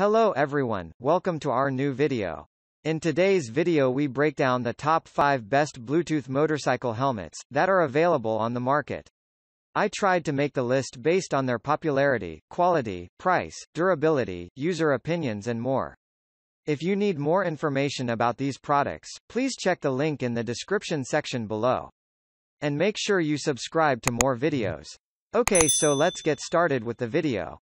Hello everyone, welcome to our new video. In today's video we break down the top 5 best Bluetooth motorcycle helmets, that are available on the market. I tried to make the list based on their popularity, quality, price, durability, user opinions and more. If you need more information about these products, please check the link in the description section below. And make sure you subscribe to more videos. Okay so let's get started with the video.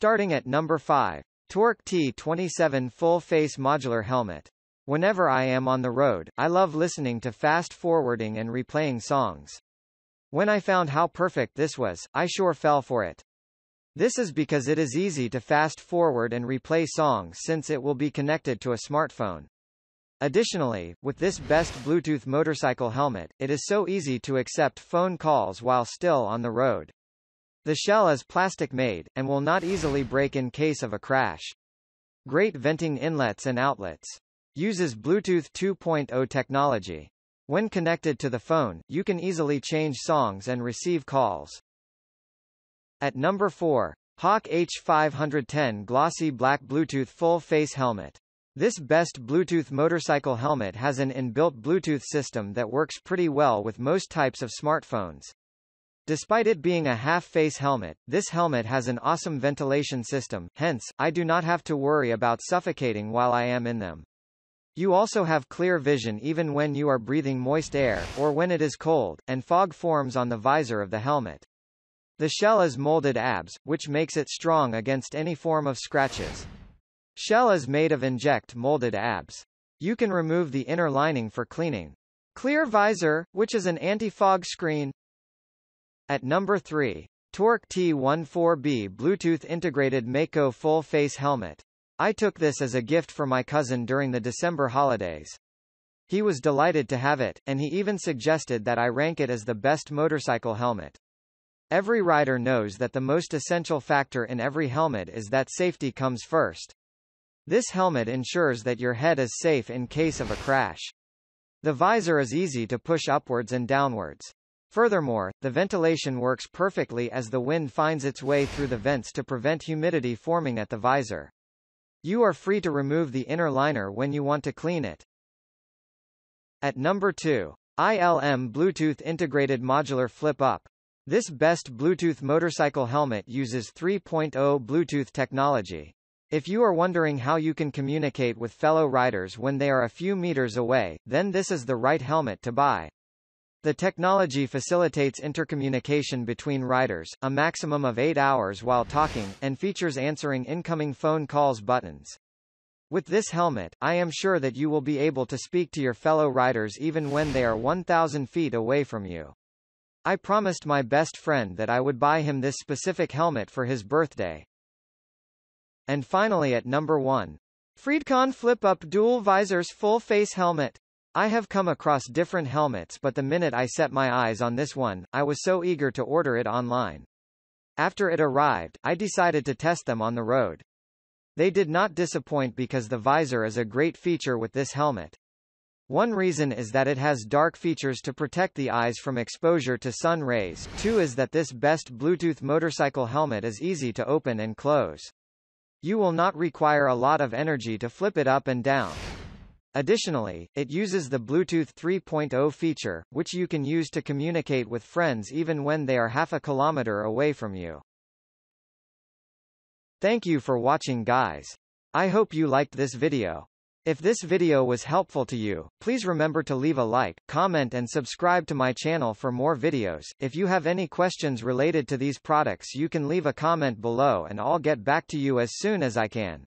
Starting at number 5. Torc T27 Full Face Modular Helmet. Whenever I am on the road, I love listening to fast-forwarding and replaying songs. When I found how perfect this was, I sure fell for it. This is because it is easy to fast-forward and replay songs since it will be connected to a smartphone. Additionally, with this best Bluetooth motorcycle helmet, it is so easy to accept phone calls while still on the road. The shell is plastic made, and will not easily break in case of a crash. Great venting inlets and outlets. Uses Bluetooth 2.0 technology. When connected to the phone, you can easily change songs and receive calls. At number 4. Hawk H510 Glossy Black Bluetooth Full Face Helmet. This best Bluetooth motorcycle helmet has an inbuilt Bluetooth system that works pretty well with most types of smartphones. Despite it being a half-face helmet, this helmet has an awesome ventilation system, hence, I do not have to worry about suffocating while I am in them. You also have clear vision even when you are breathing moist air, or when it is cold, and fog forms on the visor of the helmet. The shell is molded ABS, which makes it strong against any form of scratches. Shell is made of inject molded ABS. You can remove the inner lining for cleaning. Clear visor, which is an anti-fog screen, at number 3. Torc T14B Bluetooth integrated Mako full face helmet. I took this as a gift for my cousin during the December holidays. He was delighted to have it, and he even suggested that I rank it as the best motorcycle helmet. Every rider knows that the most essential factor in every helmet is that safety comes first. This helmet ensures that your head is safe in case of a crash. The visor is easy to push upwards and downwards. Furthermore, the ventilation works perfectly as the wind finds its way through the vents to prevent humidity forming at the visor. You are free to remove the inner liner when you want to clean it. At number 2. ILM Bluetooth Integrated Modular Flip Up. This best Bluetooth motorcycle helmet uses 3.0 Bluetooth technology. If you are wondering how you can communicate with fellow riders when they are a few meters away, then this is the right helmet to buy. The technology facilitates intercommunication between riders, a maximum of 8 hours while talking, and features answering incoming phone calls buttons. With this helmet, I am sure that you will be able to speak to your fellow riders even when they are 1,000 feet away from you. I promised my best friend that I would buy him this specific helmet for his birthday. And finally at number 1. FreedConn Flip Up Dual Visors Full Face Helmet. I have come across different helmets but the minute I set my eyes on this one, I was so eager to order it online. After it arrived, I decided to test them on the road. They did not disappoint because the visor is a great feature with this helmet. One reason is that it has dark features to protect the eyes from exposure to sun rays, two is that this best Bluetooth motorcycle helmet is easy to open and close. You will not require a lot of energy to flip it up and down. Additionally, it uses the Bluetooth 3.0 feature, which you can use to communicate with friends even when they are half a kilometer away from you. Thank you for watching guys. I hope you liked this video. If this video was helpful to you, please remember to leave a like, comment and subscribe to my channel for more videos. If you have any questions related to these products you can leave a comment below and I'll get back to you as soon as I can.